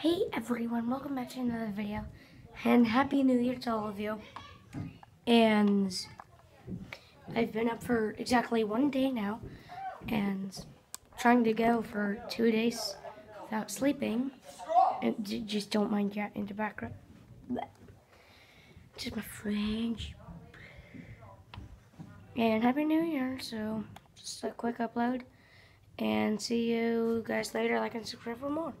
Hey everyone, welcome back to another video and Happy New Year to all of you. And I've been up for exactly one day now and trying to go for two days without sleeping. And just don't mind cat in the background. Just my fringe. And Happy New Year, so just a quick upload. And see you guys later. Like and subscribe for more.